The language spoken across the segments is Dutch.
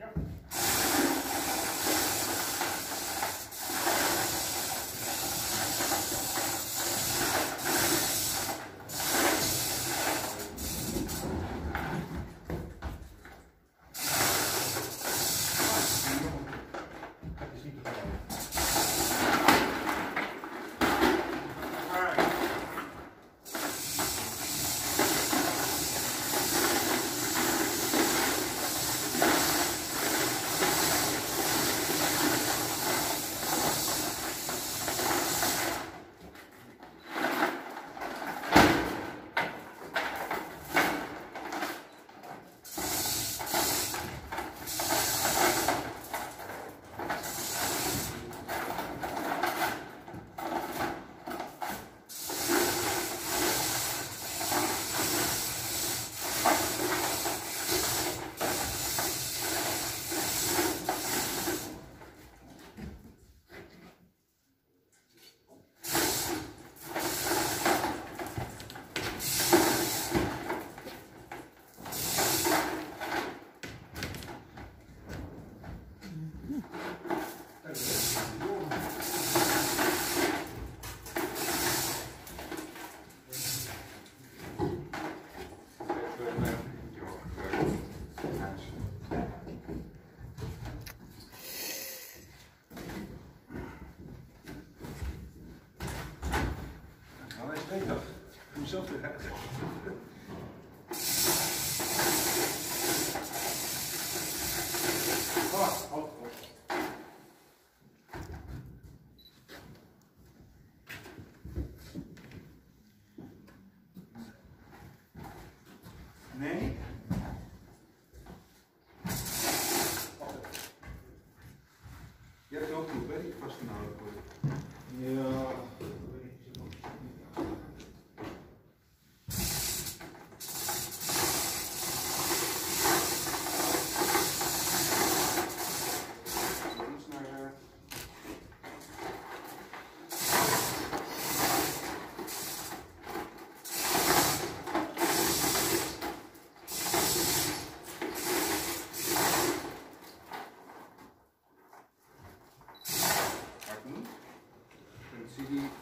Yep.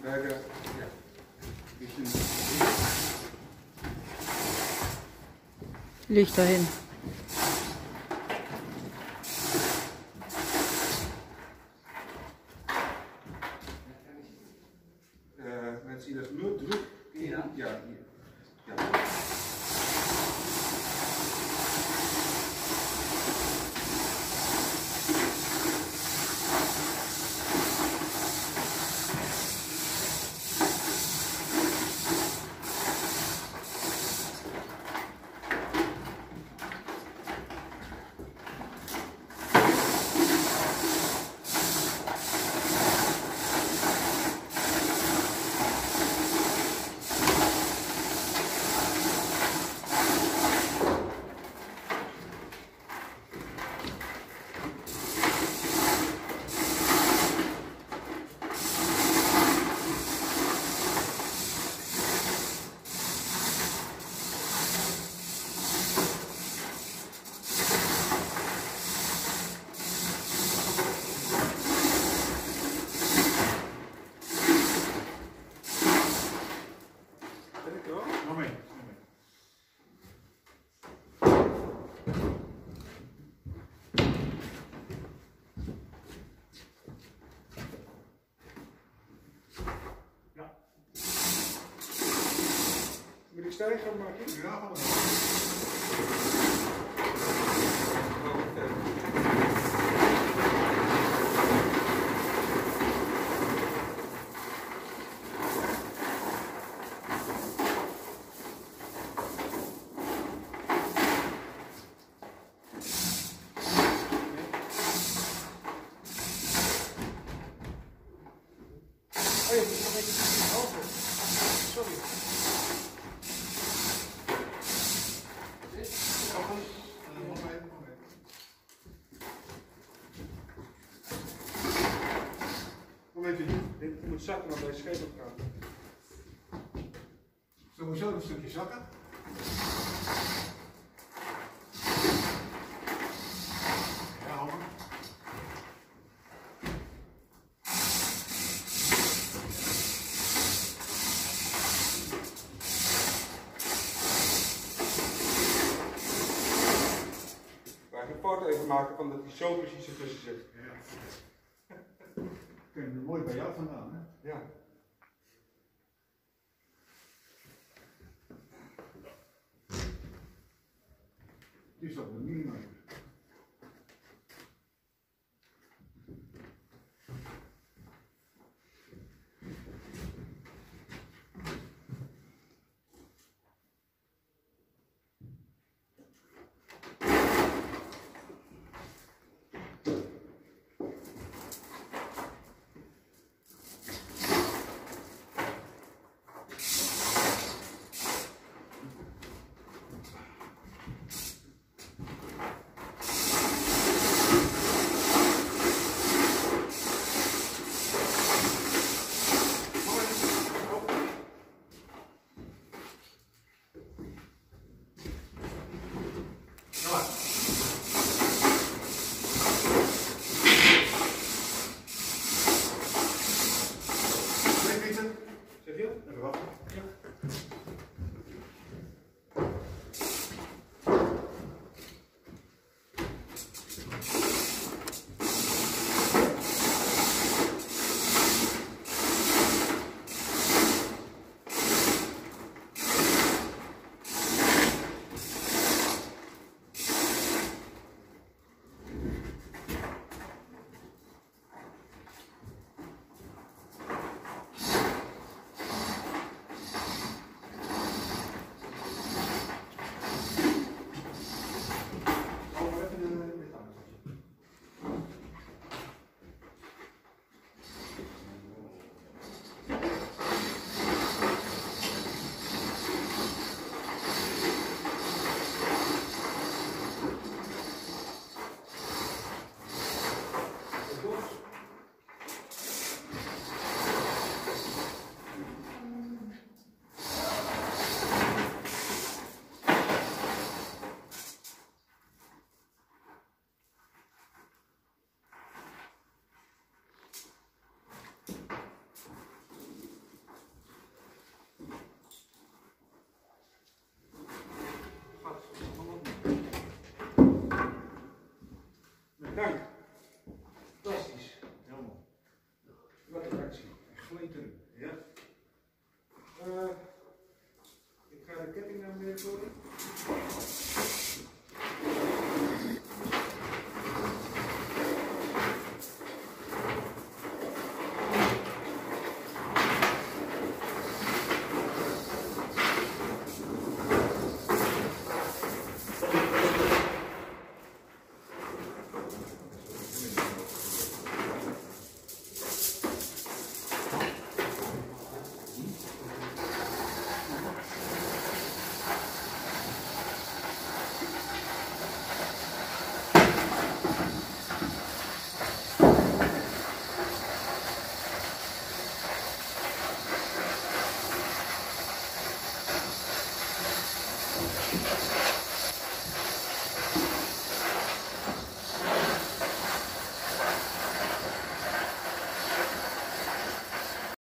leider ja, ein bisschen. Lichter hin. Äh, wenn Sie das nur drücken, ja. ja stijgen, maar ik ja, allemaal. Oh, yeah, dit moet zakken naar deze scheep op gaan. Zullen we zo een stukje zakken? Ja. Maar ik een foto even maken van dat hij zo precies ertussen zit. Ja. Kun je mooi bij jou vandaan, hè? Ja. Die is op de millimeter.